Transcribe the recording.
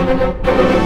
Música